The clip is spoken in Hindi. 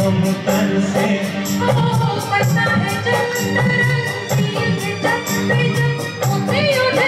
हम तन से। पता है जब तरंगी जब जब उठे